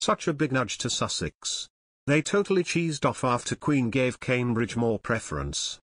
Such a big nudge to Sussex. They totally cheesed off after Queen gave Cambridge more preference.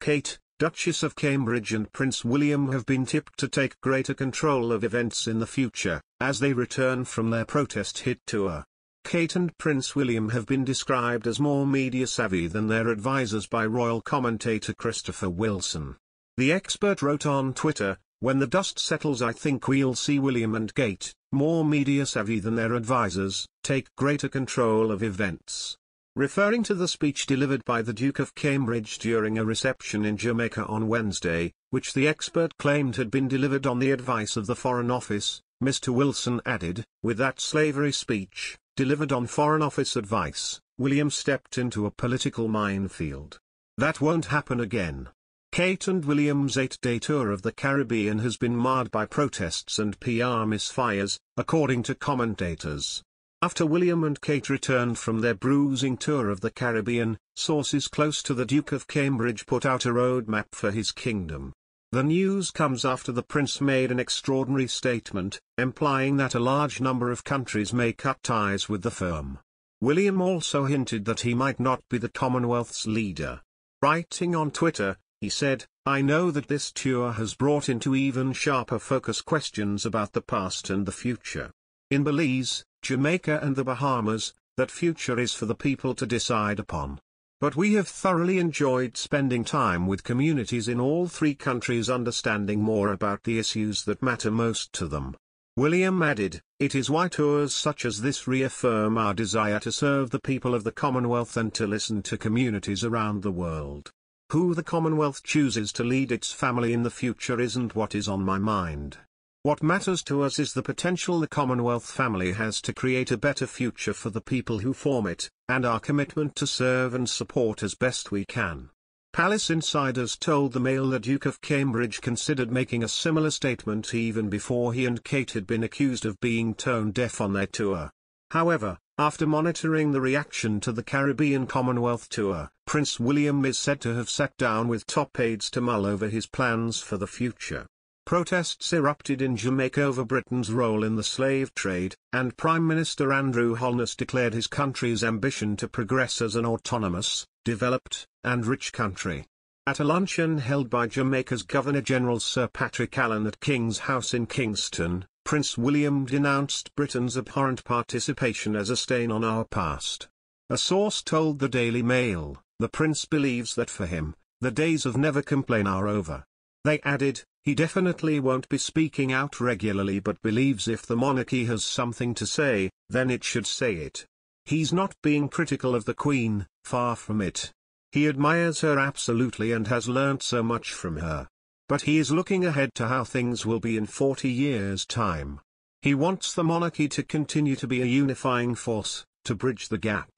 Kate, Duchess of Cambridge and Prince William have been tipped to take greater control of events in the future, as they return from their protest hit tour. Kate and Prince William have been described as more media-savvy than their advisors by royal commentator Christopher Wilson. The expert wrote on Twitter, when the dust settles I think we'll see William and Kate, more media-savvy than their advisers, take greater control of events. Referring to the speech delivered by the Duke of Cambridge during a reception in Jamaica on Wednesday, which the expert claimed had been delivered on the advice of the Foreign Office, Mr. Wilson added, with that slavery speech, delivered on Foreign Office advice, William stepped into a political minefield. That won't happen again. Kate and William's eight-day tour of the Caribbean has been marred by protests and PR misfires, according to commentators. After William and Kate returned from their bruising tour of the Caribbean, sources close to the Duke of Cambridge put out a roadmap for his kingdom. The news comes after the prince made an extraordinary statement, implying that a large number of countries may cut ties with the firm. William also hinted that he might not be the Commonwealth's leader. Writing on Twitter, he said, I know that this tour has brought into even sharper focus questions about the past and the future. In Belize, Jamaica and the Bahamas, that future is for the people to decide upon. But we have thoroughly enjoyed spending time with communities in all three countries understanding more about the issues that matter most to them. William added, It is why tours such as this reaffirm our desire to serve the people of the Commonwealth and to listen to communities around the world. Who the Commonwealth chooses to lead its family in the future isn't what is on my mind. What matters to us is the potential the Commonwealth family has to create a better future for the people who form it, and our commitment to serve and support as best we can. Palace insiders told the Mail the Duke of Cambridge considered making a similar statement even before he and Kate had been accused of being tone deaf on their tour. However, after monitoring the reaction to the Caribbean Commonwealth Tour, Prince William is said to have sat down with top aides to mull over his plans for the future. Protests erupted in Jamaica over Britain's role in the slave trade, and Prime Minister Andrew Holness declared his country's ambition to progress as an autonomous, developed, and rich country. At a luncheon held by Jamaica's Governor-General Sir Patrick Allen at King's House in Kingston, Prince William denounced Britain's abhorrent participation as a stain on our past. A source told the Daily Mail, the prince believes that for him, the days of never complain are over. They added, he definitely won't be speaking out regularly but believes if the monarchy has something to say, then it should say it. He's not being critical of the Queen, far from it. He admires her absolutely and has learnt so much from her. But he is looking ahead to how things will be in 40 years' time. He wants the monarchy to continue to be a unifying force, to bridge the gap.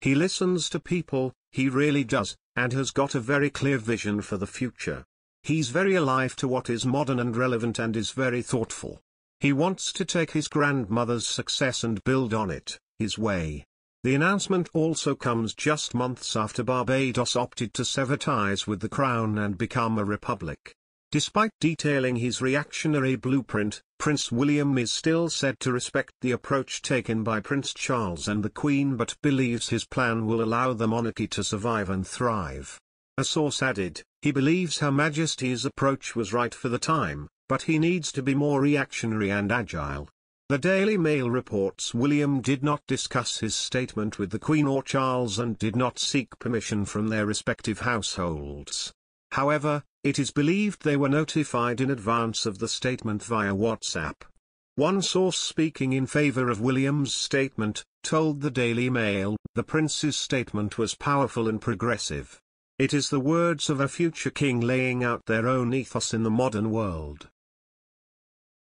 He listens to people, he really does, and has got a very clear vision for the future. He's very alive to what is modern and relevant and is very thoughtful. He wants to take his grandmother's success and build on it, his way. The announcement also comes just months after Barbados opted to sever ties with the Crown and become a republic. Despite detailing his reactionary blueprint, Prince William is still said to respect the approach taken by Prince Charles and the Queen but believes his plan will allow the monarchy to survive and thrive. A source added, he believes Her Majesty's approach was right for the time, but he needs to be more reactionary and agile. The Daily Mail reports William did not discuss his statement with the Queen or Charles and did not seek permission from their respective households. However, it is believed they were notified in advance of the statement via WhatsApp. One source speaking in favor of William's statement, told the Daily Mail, the prince's statement was powerful and progressive. It is the words of a future king laying out their own ethos in the modern world.